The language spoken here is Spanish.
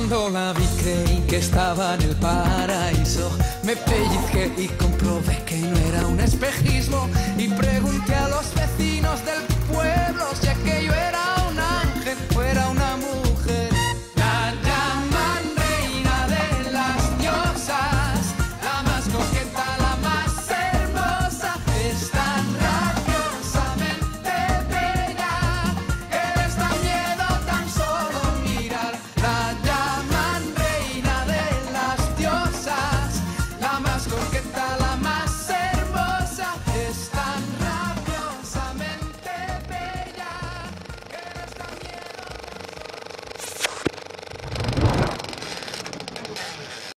Cuando la vi creí que estaba en el paraíso. Me pellizqué y comprobé que no era un espejismo. Y pregunté a los vecinos